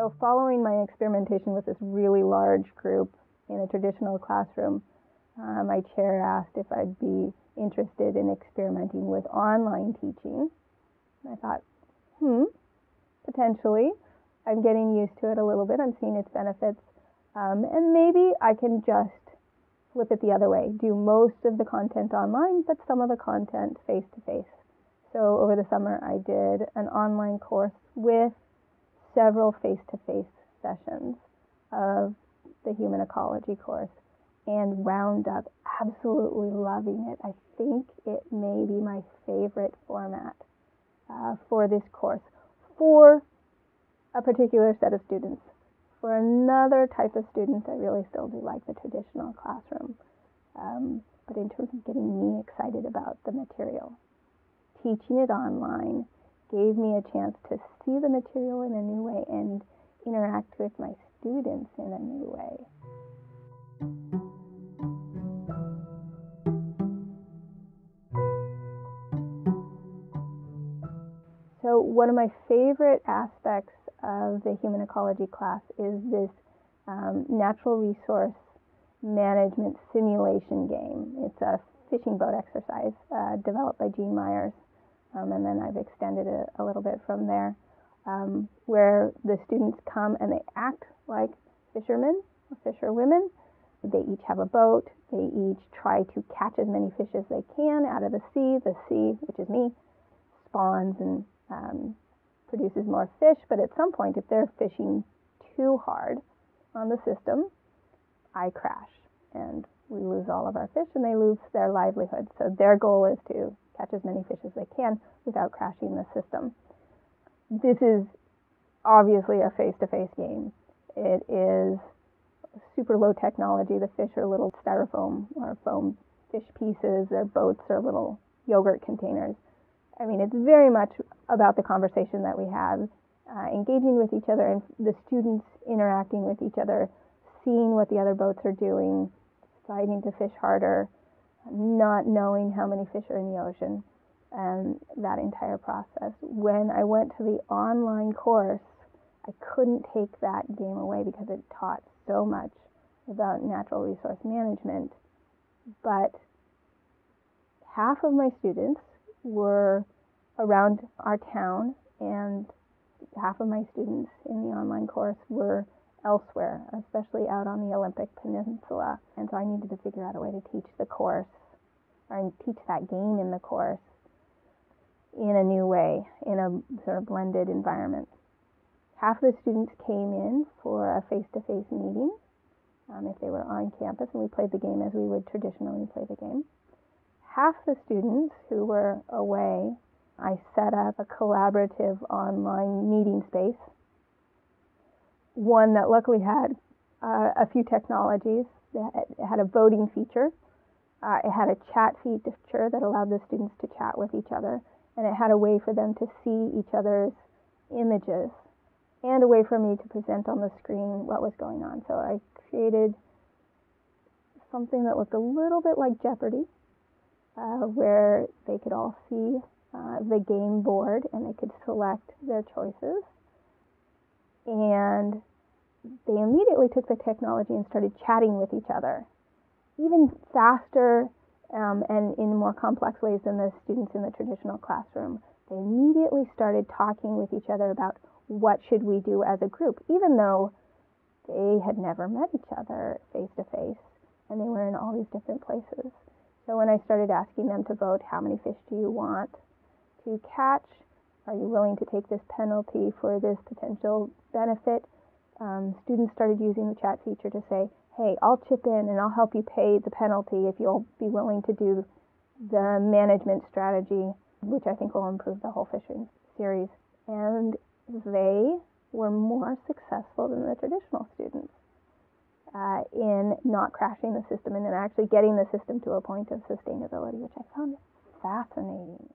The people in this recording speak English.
So, following my experimentation with this really large group in a traditional classroom, uh, my chair asked if I'd be interested in experimenting with online teaching. I thought, hmm, potentially. I'm getting used to it a little bit. I'm seeing its benefits. Um, and maybe I can just flip it the other way, do most of the content online, but some of the content face to face. So over the summer, I did an online course with several face to face sessions of the human ecology course and wound up absolutely loving it. I think it may be my favorite format uh, for this course for a particular set of students. For another type of students, I really still do like the traditional classroom. Um, but in terms of getting me excited about the material, teaching it online gave me a chance to see the material in a new way and interact with my students in a new way. So, one of my favorite aspects of the human ecology class is this um, natural resource management simulation game. It's a fishing boat exercise uh, developed by Gene Myers, um, and then I've extended it a little bit from there, um, where the students come and they act like fishermen or fisherwomen. They each have a boat. They each try to catch as many fish as they can out of the sea. The sea, which is me, spawns and um, produces more fish, but at some point, if they're fishing too hard on the system, I crash and we lose all of our fish and they lose their livelihood. So their goal is to catch as many fish as they can without crashing the system. This is obviously a face to face game. It is super low technology. The fish are little styrofoam or foam fish pieces. Their boats are little yogurt containers. I mean, it's very much about the conversation that we have, uh, engaging with each other, and the students interacting with each other, seeing what the other boats are doing, fighting to fish harder, not knowing how many fish are in the ocean, and that entire process. When I went to the online course, I couldn't take that game away because it taught so much about natural resource management. But half of my students were around our town, and half of my students in the online course were elsewhere, especially out on the Olympic Peninsula. And so I needed to figure out a way to teach the course, or teach that game in the course in a new way, in a sort of blended environment. Half of the students came in for a face to face meeting um, if they were on campus, and we played the game as we would traditionally play the game half the students who were away, I set up a collaborative online meeting space. One that luckily had uh, a few technologies. It had a voting feature. Uh, it had a chat feature that allowed the students to chat with each other. And it had a way for them to see each other's images and a way for me to present on the screen what was going on. So I created something that looked a little bit like Jeopardy uh, where they could all see uh, the game board and they could select their choices. And they immediately took the technology and started chatting with each other, even faster um, and in more complex ways than the students in the traditional classroom. They immediately started talking with each other about what should we do as a group, even though they had never met each other face to face and they were in all these different places. So when I started asking them to vote, how many fish do you want to catch? Are you willing to take this penalty for this potential benefit? Um, students started using the chat feature to say, hey, I'll chip in and I'll help you pay the penalty if you'll be willing to do the management strategy, which I think will improve the whole fishing series. And they were more successful than the traditional students uh, in not crashing the system and then actually getting the system to a point of sustainability, which I found fascinating.